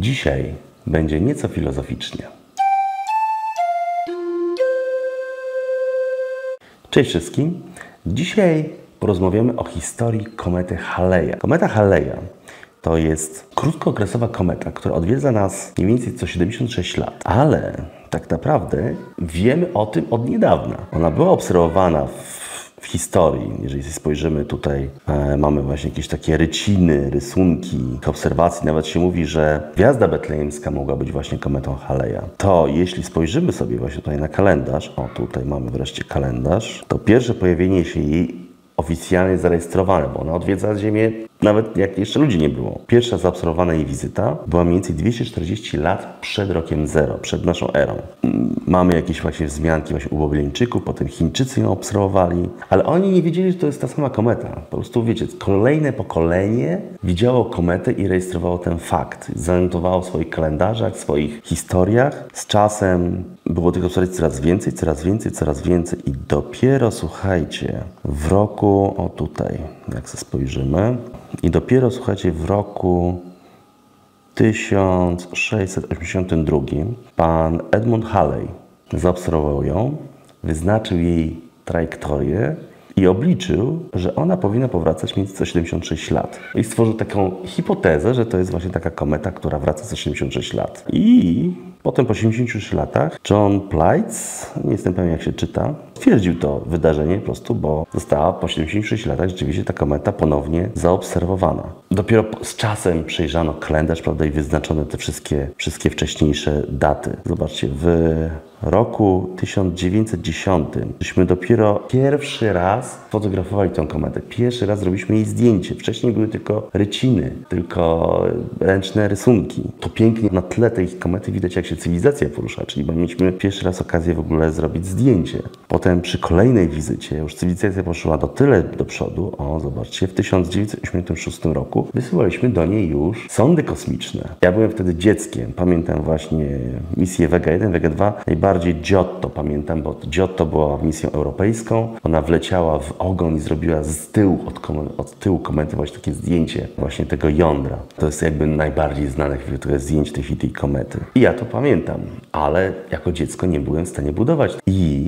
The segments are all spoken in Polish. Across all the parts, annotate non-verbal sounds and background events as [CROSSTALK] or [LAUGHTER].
Dzisiaj będzie nieco filozoficznie. Cześć wszystkim. Dzisiaj porozmawiamy o historii komety Haleja. Kometa Haleja to jest krótkookresowa kometa, która odwiedza nas mniej więcej co 76 lat, ale tak naprawdę wiemy o tym od niedawna. Ona była obserwowana w w historii. Jeżeli spojrzymy tutaj, e, mamy właśnie jakieś takie ryciny, rysunki, obserwacji. Nawet się mówi, że gwiazda betlejemska mogła być właśnie kometą Haleja. To jeśli spojrzymy sobie właśnie tutaj na kalendarz, o tutaj mamy wreszcie kalendarz, to pierwsze pojawienie się jej oficjalnie zarejestrowane, bo ona odwiedza Ziemię nawet jak jeszcze ludzi nie było. Pierwsza zaobserwowana jej wizyta była mniej więcej 240 lat przed rokiem zero, przed naszą erą. Mamy jakieś właśnie wzmianki właśnie u Bobleńczyków, potem Chińczycy ją obserwowali, ale oni nie wiedzieli, że to jest ta sama kometa. Po prostu wiecie, kolejne pokolenie widziało kometę i rejestrowało ten fakt. Zanotowało w swoich kalendarzach, w swoich historiach. Z czasem było tych obserwacji coraz więcej, coraz więcej, coraz więcej i dopiero, słuchajcie, w roku, o tutaj, jak sobie spojrzymy, i dopiero, słuchajcie, w roku 1682 pan Edmund Halley zaobserwował ją, wyznaczył jej trajektorię i obliczył, że ona powinna powracać między co 76 lat. I stworzył taką hipotezę, że to jest właśnie taka kometa, która wraca co 76 lat. I Potem po 73 latach John Plights, nie jestem pewien jak się czyta, stwierdził to wydarzenie po prostu, bo została po 76 latach rzeczywiście ta kometa ponownie zaobserwowana. Dopiero z czasem przejrzano kalendarz, prawda, i wyznaczono te wszystkie, wszystkie wcześniejsze daty. Zobaczcie, w roku 1910 żeśmy dopiero pierwszy raz fotografowali tę kometę. Pierwszy raz zrobiliśmy jej zdjęcie. Wcześniej były tylko ryciny, tylko ręczne rysunki. To pięknie na tle tej komety widać, jak się cywilizacja porusza, czyli mieliśmy pierwszy raz okazję w ogóle zrobić zdjęcie. Potem przy kolejnej wizycie już cywilizacja poszła do tyle do przodu, o zobaczcie, w 1986 roku wysyłaliśmy do niej już sondy kosmiczne. Ja byłem wtedy dzieckiem, pamiętam właśnie misję Vega 1, Vega 2, najbardziej Giotto pamiętam, bo Giotto była misją europejską, ona wleciała w ogon i zrobiła z tyłu, od, od tyłu komety właśnie takie zdjęcie właśnie tego jądra. To jest jakby najbardziej znane chwilę zdjęcie tej, tej komety. I ja to pamiętam, ale jako dziecko nie byłem w stanie budować. I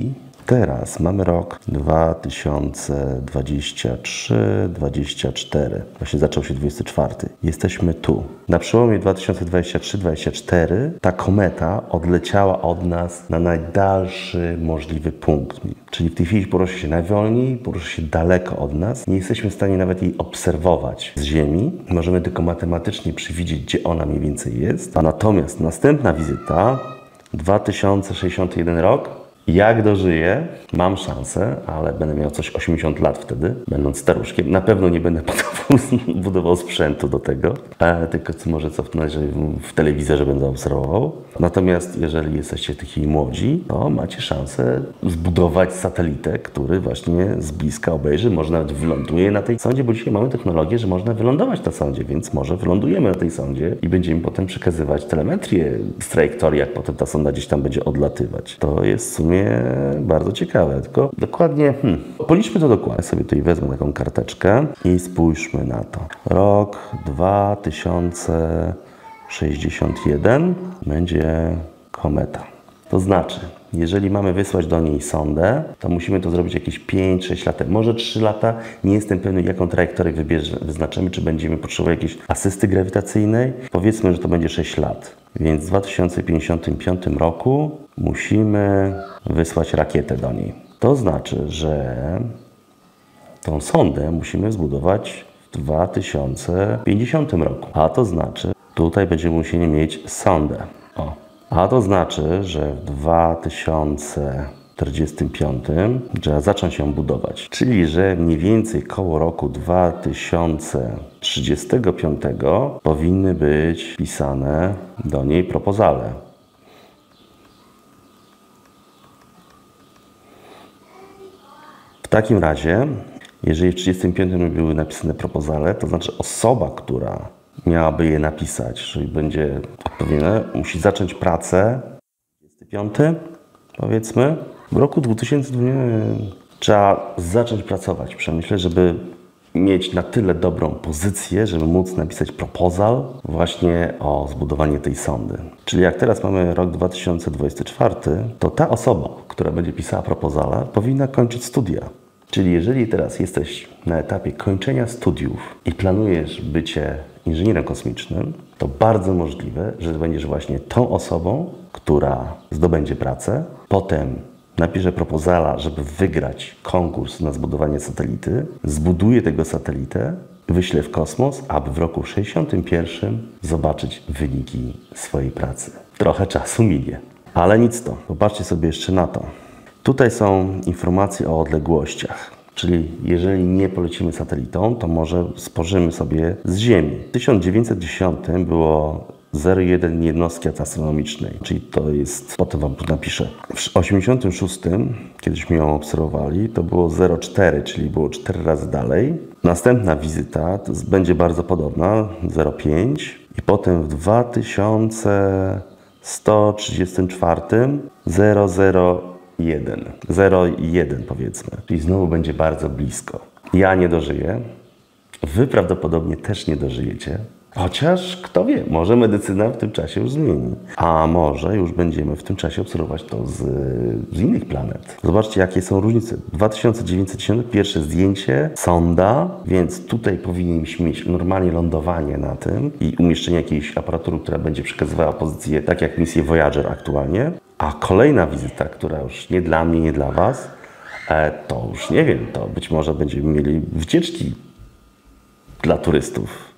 teraz mamy rok 2023-2024. Właśnie zaczął się 24. Jesteśmy tu. Na przełomie 2023-2024 ta kometa odleciała od nas na najdalszy możliwy punkt. Czyli w tej chwili porusza się najwolniej, porusza się daleko od nas. Nie jesteśmy w stanie nawet jej obserwować z Ziemi. Możemy tylko matematycznie przewidzieć, gdzie ona mniej więcej jest. A natomiast następna wizyta 2061 rok jak dożyję, mam szansę, ale będę miał coś 80 lat wtedy, będąc staruszkiem. Na pewno nie będę [LAUGHS] budował, sprzętu do tego, tylko co może co w, telewizorze będę obserwował. Natomiast jeżeli jesteście taki młodzi, to macie szansę zbudować satelitę, który właśnie z bliska obejrzy, może nawet wyląduje na tej sondzie, bo dzisiaj mamy technologię, że można wylądować na sondzie, więc może wylądujemy na tej sondzie i będziemy potem przekazywać telemetrię z trajektorii, jak potem ta sonda gdzieś tam będzie odlatywać. To jest w sumie bardzo ciekawe. Tylko dokładnie, hmm, policzmy to dokładnie. Sobie tutaj wezmę taką karteczkę i spójrzmy na to. Rok 2061 będzie kometa. To znaczy, jeżeli mamy wysłać do niej sondę, to musimy to zrobić jakieś 5-6 lat, może 3 lata. Nie jestem pewny, jaką trajektorię wybierze, wyznaczymy, czy będziemy potrzebować jakiejś asysty grawitacyjnej. Powiedzmy, że to będzie 6 lat. Więc w 2055 roku musimy wysłać rakietę do niej. To znaczy, że tą sondę musimy zbudować w 2050 roku. A to znaczy, tutaj będziemy musieli mieć sondę. O. A to znaczy, że w 2045 trzeba zacząć ją budować. Czyli, że mniej więcej koło roku 2035 powinny być pisane do niej propozale. Takim razie, jeżeli w 1935 były napisane propozale, to znaczy osoba, która miałaby je napisać, czyli będzie odpowiednie, musi zacząć pracę 25, powiedzmy, w roku 2020 trzeba zacząć pracować, przemyśleć, żeby mieć na tyle dobrą pozycję, żeby móc napisać proposal właśnie o zbudowanie tej sondy. Czyli jak teraz mamy rok 2024, to ta osoba, która będzie pisała proposala, powinna kończyć studia. Czyli jeżeli teraz jesteś na etapie kończenia studiów i planujesz bycie inżynierem kosmicznym, to bardzo możliwe, że będziesz właśnie tą osobą, która zdobędzie pracę, potem napisze proposala, żeby wygrać konkurs na zbudowanie satelity, zbuduje tego satelitę, wyśle w kosmos, aby w roku 61 zobaczyć wyniki swojej pracy. Trochę czasu minie, ale nic to. Popatrzcie sobie jeszcze na to. Tutaj są informacje o odległościach. Czyli jeżeli nie polecimy satelitą, to może spożymy sobie z Ziemi. W 1910 było 0,1 jednostki astronomicznej, czyli to jest, potem Wam napiszę. W 86, kiedyśmy ją obserwowali, to było 0,4, czyli było 4 razy dalej. Następna wizyta będzie bardzo podobna, 0,5 i potem w 2134 001. 0,1 powiedzmy. Czyli znowu będzie bardzo blisko. Ja nie dożyję. Wy prawdopodobnie też nie dożyjecie. Chociaż kto wie, może medycyna w tym czasie zmieni. A może już będziemy w tym czasie obserwować to z, z innych planet. Zobaczcie, jakie są różnice. 2910, pierwsze zdjęcie, sonda, więc tutaj powinniśmy mieć normalnie lądowanie na tym i umieszczenie jakiejś aparatury, która będzie przekazywała pozycję, tak jak misję Voyager aktualnie. A kolejna wizyta, która już nie dla mnie, nie dla Was, e, to już nie wiem, to być może będziemy mieli wycieczki dla turystów.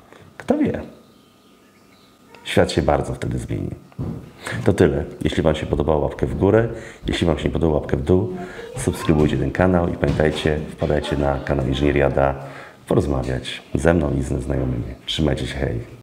Kto wie? Świat się bardzo wtedy zmieni. To tyle. Jeśli Wam się podobała łapkę w górę, jeśli Wam się nie podobała łapkę w dół, subskrybujcie ten kanał i pamiętajcie, wpadajcie na kanał Inżynieriada porozmawiać ze mną i z znajomymi. Trzymajcie się, hej!